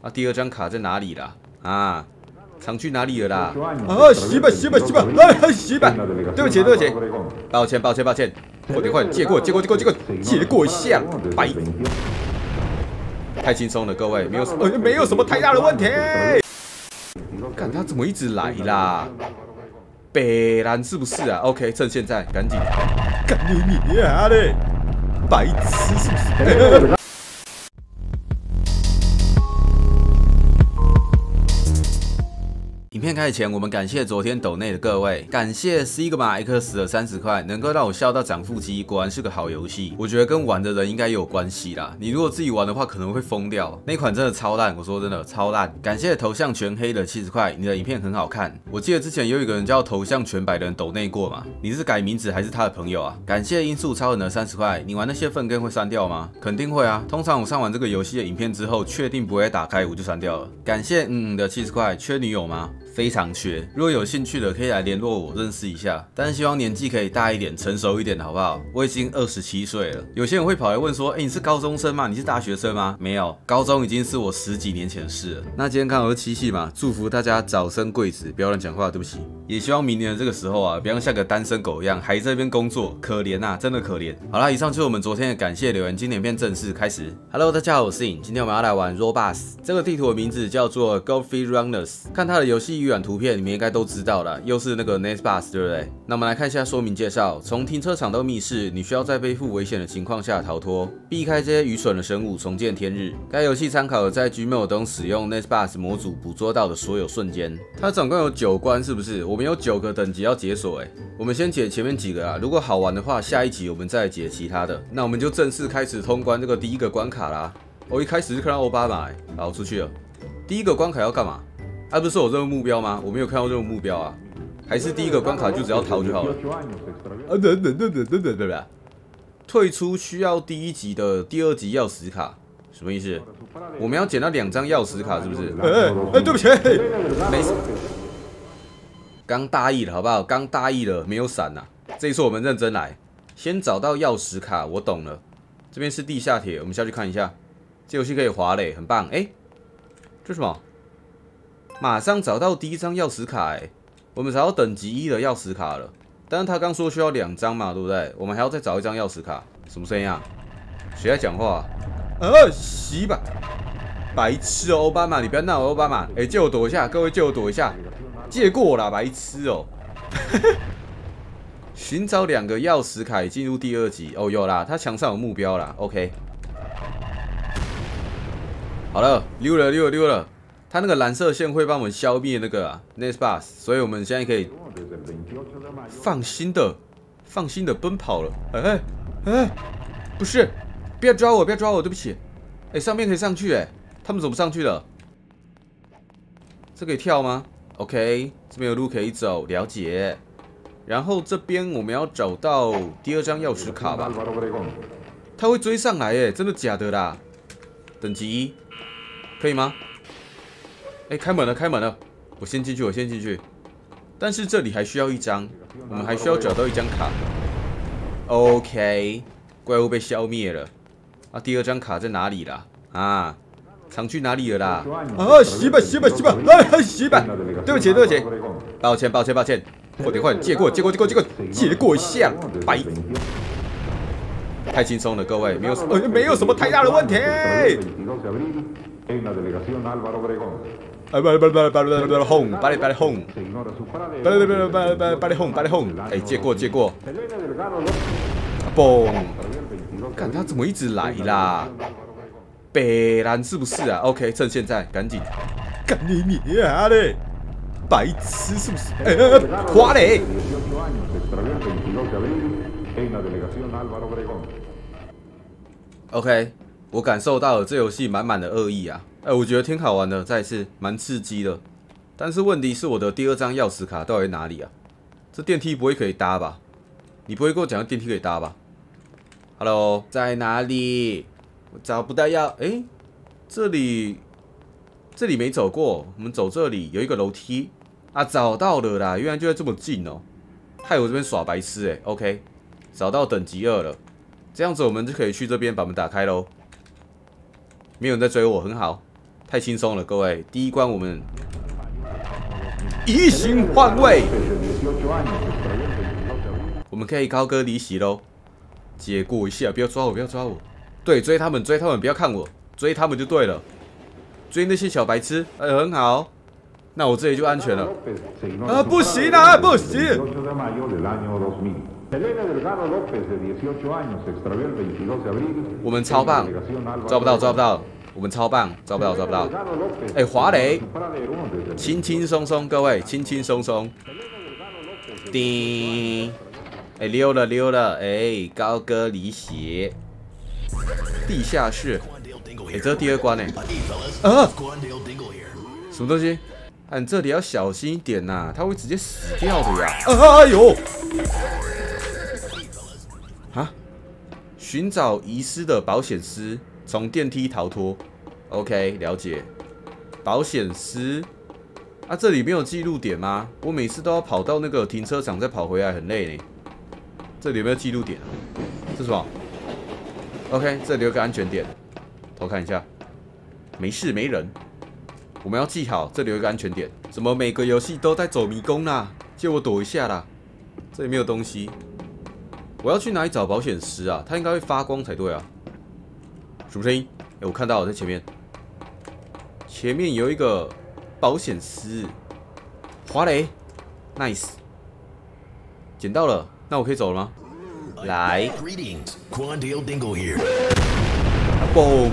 啊，第二张卡在哪里啦？啊，藏去哪里了啦？啊，洗吧洗吧洗吧，来洗吧。对不起对不起，抱歉抱歉抱歉，快点快点，借过借过借过借过借过一下，白。太轻松了，各位，没有呃没有什么太大的问题。看他怎么一直来啦？北蓝是不是啊？OK，趁现在赶紧，干你娘的，白痴是不是？开前，我们感谢昨天抖内的各位，感谢 Sigma X 的三十块，能够让我笑到长腹肌，果然是个好游戏。我觉得跟玩的人应该有关系啦。你如果自己玩的话，可能会疯掉。那款真的超烂，我说真的超烂。感谢头像全黑的七十块，你的影片很好看。我记得之前有一个人叫头像全白的人抖内过嘛？你是改名字还是他的朋友啊？感谢音速超人的三十块，你玩那些粪根会删掉吗？肯定会啊。通常我上完这个游戏的影片之后，确定不会打开，我就删掉了。感谢嗯的七十块，缺女友吗？非常缺，如果有兴趣的可以来联络我认识一下，但是希望年纪可以大一点、成熟一点，好不好？我已经二十七岁了。有些人会跑来问说：“哎，你是高中生吗？你是大学生吗？”没有，高中已经是我十几年前的事了。那今天刚好是七夕嘛，祝福大家早生贵子，不要乱讲话，对不起。也希望明年的这个时候啊，不要像个单身狗一样还在这边工作，可怜呐，真的可怜。好啦，以上就是我们昨天的感谢留言，今天片正式开始。Hello，大家好，我是影，今天我们要来玩 Robus，这个地图的名字叫做 g o f r e Runners，看它的游戏预览图片，你们应该。都知道了，又是那个 Nest Bus，对不对？那我们来看一下说明介绍。从停车场到密室，你需要在背负危险的情况下逃脱，避开这些愚蠢的生物，重见天日。该游戏参考了在 Gmail 中使用 Nest Bus 模组捕捉到的所有瞬间。它总共有九关，是不是？我们有九个等级要解锁，哎，我们先解前面几个啊。如果好玩的话，下一集我们再解其他的。那我们就正式开始通关这个第一个关卡啦。我一开始是看到奥巴马，好出去了。第一个关卡要干嘛？啊，不是有任务目标吗？我没有看到任务目标啊。还是第一个关卡就只要逃就好了。啊等等等等等等等等，退出需要第一级的第二级钥匙卡，什么意思？我们要捡到两张钥匙卡是不是？哎哎，对不起，没事。刚大意了好不好？刚大意了，没有闪呐。这一次我们认真来，先找到钥匙卡，我懂了。这边是地下铁，我们下去看一下。这游戏可以滑嘞，很棒。哎，这什么？马上找到第一张钥匙卡，我们找到等级一的钥匙卡了，但是他刚说需要两张嘛，对不对？我们还要再找一张钥匙卡。什么声音啊？谁在讲话？呃，洗吧，白痴哦，奥巴马，你不要闹，奥巴马。哎，借我躲一下，各位借我躲一下，借过了，白痴哦。寻找两个钥匙卡，进入第二级。哦，有啦，他墙上有目标啦。OK，好了，溜了，溜了，溜了。它那个蓝色线会帮我们消灭那个 Nest Bus，所以我们现在可以放心的、放心的奔跑了。哎哎，不是，不要抓我，不要抓我，对不起。哎，上面可以上去，哎，他们怎么上去的？这可以跳吗？OK，这边有路可以走，了解。然后这边我们要找到第二张钥匙卡吧？他会追上来，哎，真的假的啦？等级一，可以吗？哎，开门了，开门了！我先进去，我先进去。但是这里还需要一张，我们还需要找到一张卡。OK，怪物被消灭了。啊，第二张卡在哪里啦？啊，藏去哪里了啦？啊，洗吧，洗吧，洗吧，来，洗吧。对不起，对不起，抱歉，抱歉，抱歉。快点，快点，借过，借过，借过，借过，借过一下，白。太轻松了，各位，没有，呃，没有什么太大的问题。哎，不不不不不不不轰，把你把你轰，不不不不不把你轰把你轰，哎，借过借过，嘣！看他怎么一直来啦？北兰是不是啊？OK，趁现在赶紧，干你娘嘞！白痴是不是？哎哎哎，花嘞！OK，我感受到了这游戏满满的恶意啊！哎，我觉得挺好玩的，再一次蛮刺激的。但是问题是我的第二张钥匙卡到底在哪里啊？这电梯不会可以搭吧？你不会跟我讲电梯可以搭吧？Hello，在哪里？我找不到钥。哎，这里，这里没走过。我们走这里有一个楼梯啊，找到了啦！原来就在这么近哦。害我这边耍白痴哎。OK，找到等级二了。这样子我们就可以去这边把门打开喽。没有人在追我，很好。太轻松了，各位！第一关我们移形换位，我们可以高歌离席喽。解过一下，不要抓我，不要抓我！对，追他们，追他们，不要看我，追他们就对了，追那些小白痴。哎，很好，那我这里就安全了。啊，不行啊，不行！我们超棒，抓不到，抓不到。我们超棒，抓不到，抓不到。哎，华雷，轻轻松松，各位，轻轻松松。叮，哎，溜了溜了，哎，高歌离席。地下室，哎，这第二关呢？啊？什么东西？哎，这里要小心一点呐，他会直接死掉的呀！啊，哎呦！哈？寻找遗失的保险丝，从电梯逃脱。OK，了解。保险丝？啊，这里没有记录点吗？我每次都要跑到那个停车场再跑回来，很累呢。这里有没有记录点啊？是什么？OK，这里有个安全点。偷看一下，没事，没人。我们要记好，这里有一个安全点。怎么每个游戏都在走迷宫呢？借我躲一下啦。这里没有东西。我要去哪里找保险丝啊？它应该会发光才对啊。什么声音？哎，我看到了，在前面。前面有一个保险丝，华雷，nice，捡到了，那我可以走了吗？来，Greetings，Quandale Dingle here。嘣！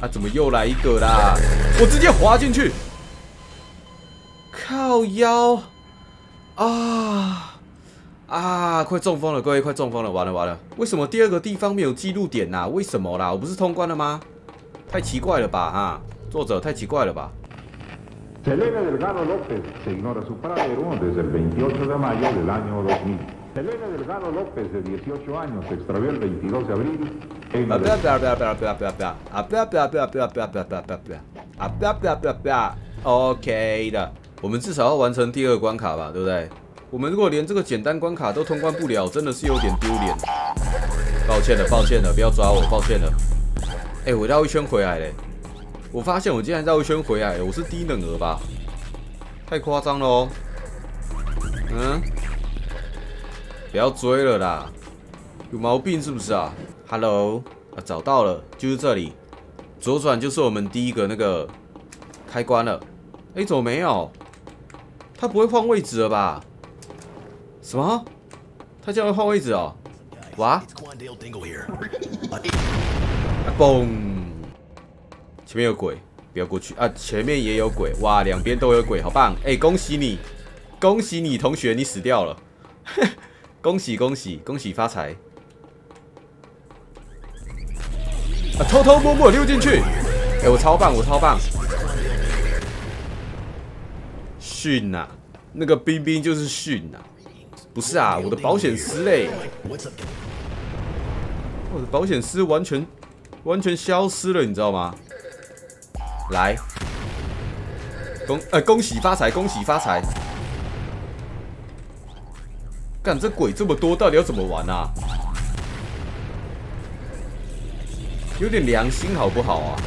啊，怎么又来一个啦？我直接滑进去，靠腰啊！啊，快中风了，各位，快中风了，完了完了。为什么第二个地方没有记录点呐？为什么啦？我不是通关了吗？太奇怪了吧！哈，作者太奇怪了吧！OK 的，我们至少要完成第二关卡吧，对不对？我们如果连这个简单关卡都通关不了，真的是有点丢脸。抱歉了，抱歉了，不要抓我，抱歉了。哎，我绕一圈回来嘞，我发现我竟然绕一圈回来，我是低能儿吧？太夸张了哦。嗯，不要追了啦，有毛病是不是啊？Hello，啊找到了，就是这里，左转就是我们第一个那个开关了。哎，怎么没有？他不会换位置了吧？什么？他竟然会换位置哦？哇！嘣！前面有鬼，不要过去啊！前面也有鬼，哇！两边都有鬼，好棒！哎，恭喜你！恭喜你，同学，你死掉了！恭喜恭喜恭喜发财！啊，偷偷摸摸溜进去！哎，我超棒，我超棒！训呐，那个冰冰就是训呐！不是啊，我的保险丝嘞！我的保险丝完全完全消失了，你知道吗？来，恭呃恭喜发财，恭喜发财！干这鬼这么多，到底要怎么玩啊？有点良心好不好啊？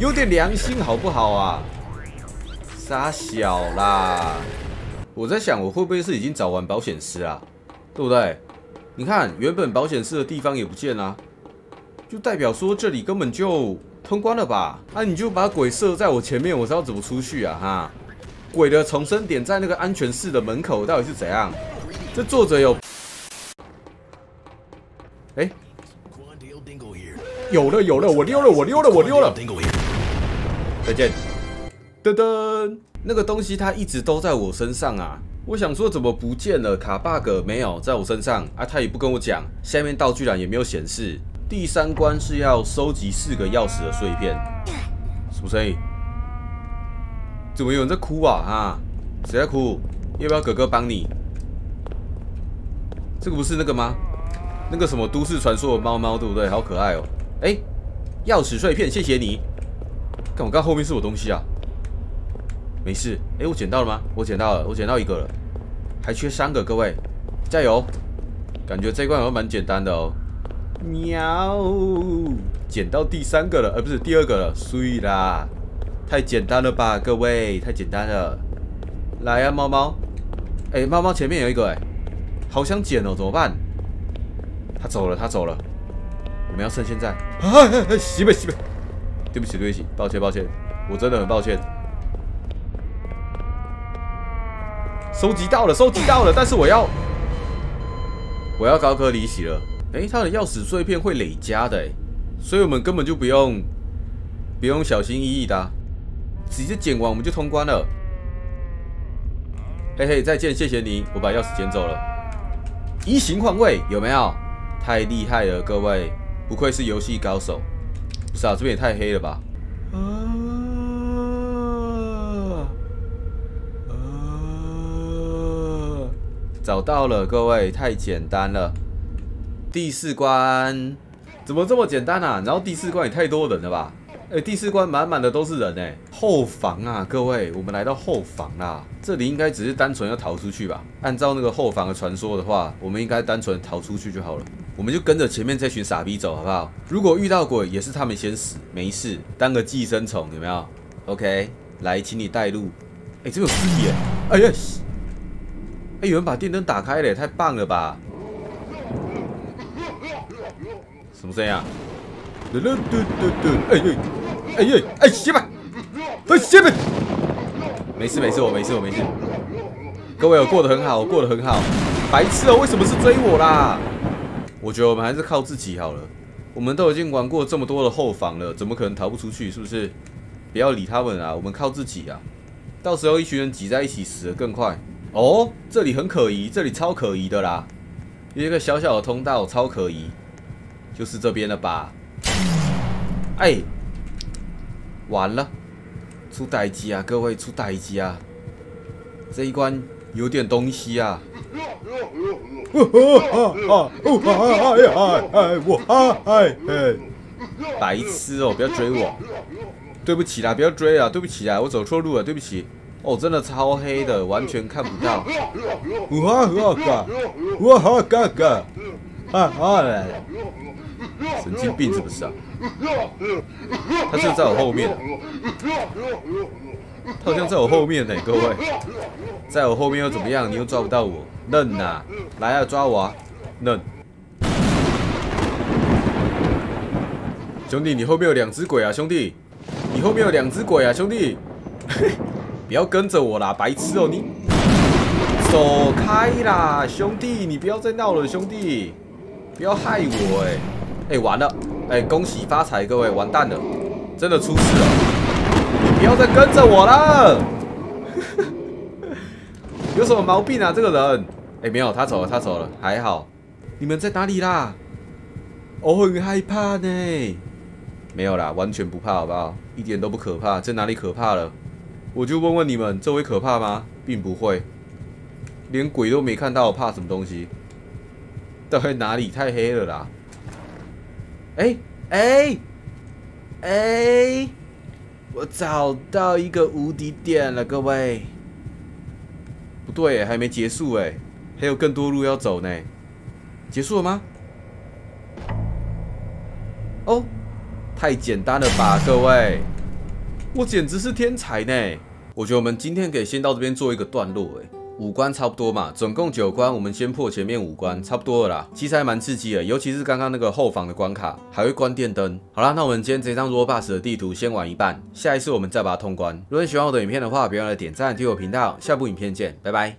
有点良心好不好啊？傻小啦！我在想，我会不会是已经找完保险丝啊？对不对？你看，原本保险丝的地方也不见了，就代表说这里根本就通关了吧？那你就把鬼射在我前面，我是要怎么出去啊？哈！鬼的重生点在那个安全室的门口，到底是怎样？这作者有，哎，有了有了，我溜了我溜了我溜了，再见，噔噔，那个东西它一直都在我身上啊！我想说怎么不见了？卡 bug 没有在我身上啊？他也不跟我讲，下面道具栏也没有显示。第三关是要收集四个钥匙的碎片，什么声音？怎么有人在哭啊？哈，谁在哭？要不要哥哥帮你？这个不是那个吗？那个什么都市传说的猫猫对不对？好可爱哦！哎，钥匙碎片，谢谢你。看我刚后面是有东西啊？没事。哎，我捡到了吗？我捡到了，我捡到一个了，还缺三个，各位加油！感觉这一关好像蛮简单的哦。喵，捡到第三个了，呃，不是第二个了，碎啦！太简单了吧，各位，太简单了。来啊，猫猫，哎，猫猫前面有一个，哎，好想捡哦，怎么办？他走了，他走了，我们要趁现在。啊，西北西北，对不起对不起，抱歉抱歉，我真的很抱歉。收集到了，收集到了，但是我要，我要高歌离席了。哎，他的钥匙碎片会累加的，哎，所以我们根本就不用，不用小心翼翼的，直接捡完我们就通关了。嘿嘿，再见，谢谢你，我把钥匙捡走了。移形换位有没有？太厉害了，各位，不愧是游戏高手。不是啊，这边也太黑了吧？啊啊！找到了，各位，太简单了。第四关怎么这么简单啊？然后第四关也太多人了吧？哎，第四关满满的都是人哎，后防啊，各位，我们来到后防啦。这里应该只是单纯要逃出去吧？按照那个后防的传说的话，我们应该单纯逃出去就好了。我们就跟着前面这群傻逼走，好不好？如果遇到鬼，也是他们先死，没事，当个寄生虫，有没有？OK，来，请你带路。哎，这有尸体哎！哎呀，哎，有人把电灯打开了，太棒了吧！什么声音啊？嘟嘟嘟嘟！哎呦，哎呦，哎，媳妇，哎，媳妇，没事没事，我没事我没事。各位，我过得很好，我过得很好。白痴哦，为什么是追我啦？我觉得我们还是靠自己好了。我们都已经玩过这么多的后防了，怎么可能逃不出去？是不是？不要理他们啊，我们靠自己啊。到时候一群人挤在一起死的更快。哦，这里很可疑，这里超可疑的啦，有一个小小的通道，超可疑。就是这边了吧？哎，完了，出歹机啊！各位出歹机啊！这一关有点东西啊！白痴哦！不要追我！对不起啦，不要追啊！对不起啊，我走错路了，对不起。哦，真的超黑的，完全看不到。哇哇嘎！哇哈嘎嘎！啊啊来！神经病是不是啊？他就在我后面，他好像在我后面呢，各位，在我后面又怎么样？你又抓不到我，嫩呐！来啊，抓我啊，嫩！兄弟，你后面有两只鬼啊，兄弟，你后面有两只鬼啊，兄弟，不要跟着我啦，白痴哦，你走开啦，兄弟，你不要再闹了，兄弟，不要害我哎。哎，完了！哎，恭喜发财，各位，完蛋了，真的出事了！不要再跟着我了，有什么毛病啊？这个人？哎，没有，他走了，他走了，还好。你们在哪里啦？我很害怕呢。没有啦，完全不怕，好不好？一点都不可怕，这哪里可怕了？我就问问你们，这会可怕吗？并不会，连鬼都没看到，怕什么东西？到底哪里太黑了啦？哎哎哎！我找到一个无敌点了，各位。不对，还没结束哎，还有更多路要走呢。结束了吗？哦，太简单了吧，各位！我简直是天才呢！我觉得我们今天可以先到这边做一个段落哎。五关差不多嘛，总共九关，我们先破前面五关，差不多了啦。其实还蛮刺激的，尤其是刚刚那个后防的关卡，还会关电灯。好啦，那我们今天这张 Robust 的地图先玩一半，下一次我们再把它通关。如果你喜欢我的影片的话，别忘了点赞、订阅我频道。下部影片见，拜拜。